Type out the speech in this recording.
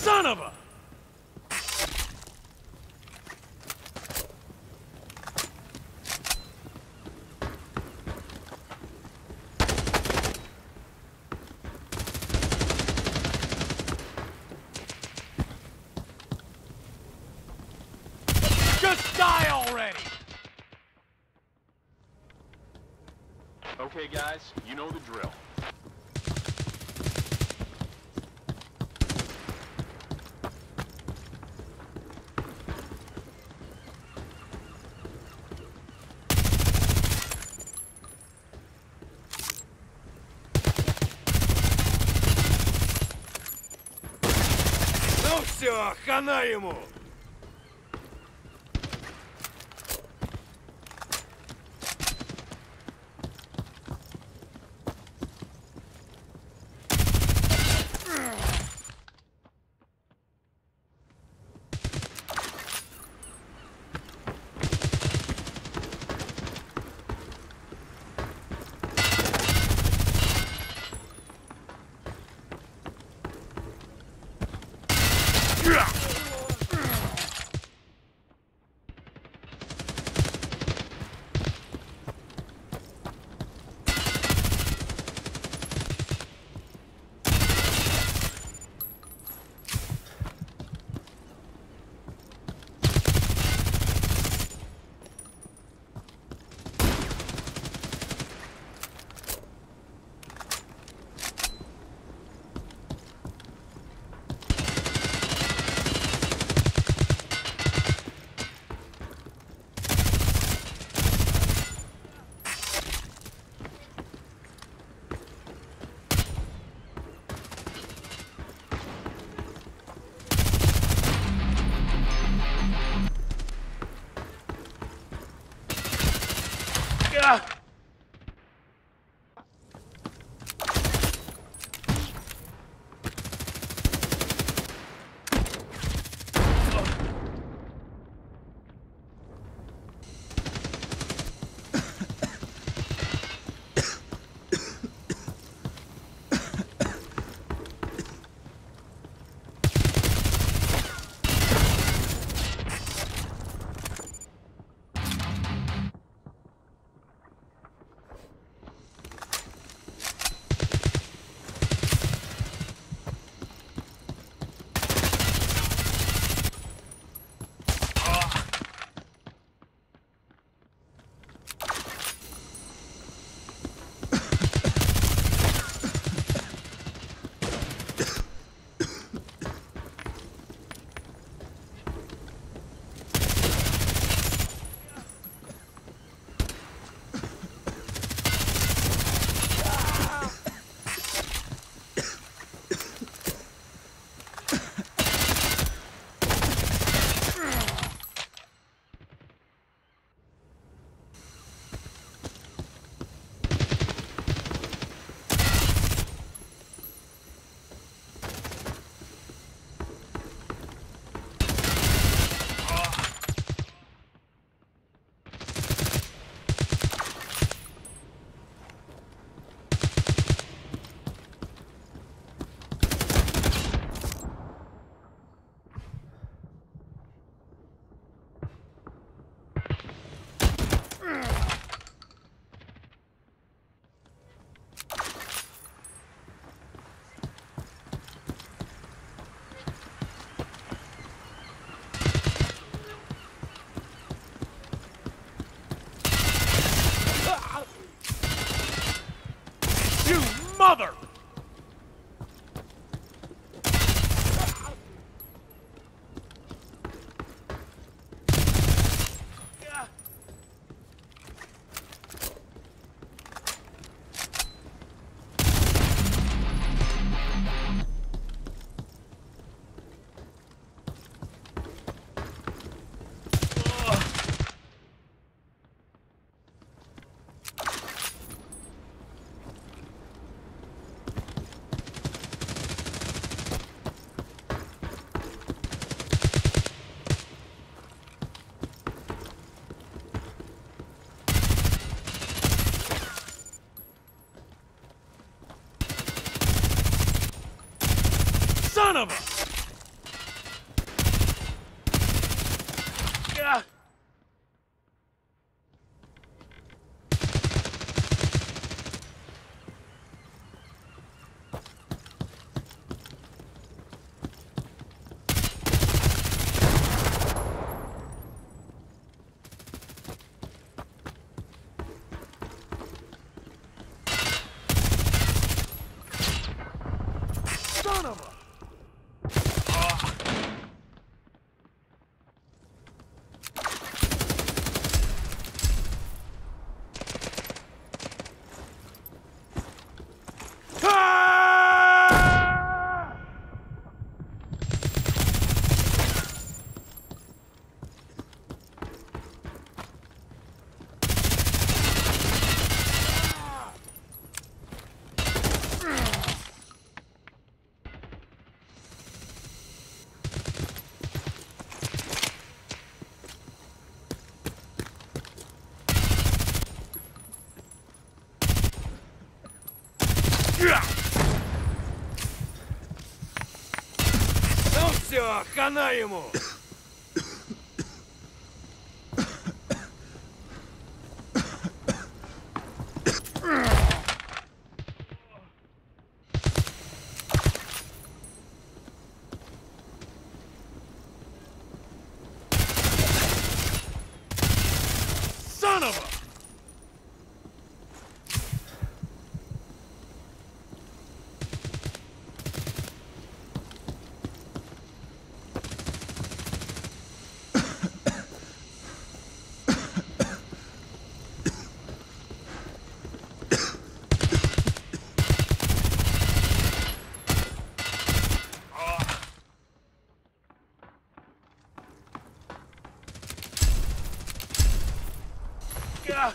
Son of a... Just die already! Okay, guys, you know the drill. Хана ему! You Son of a... Ну все, хана ему! Yeah.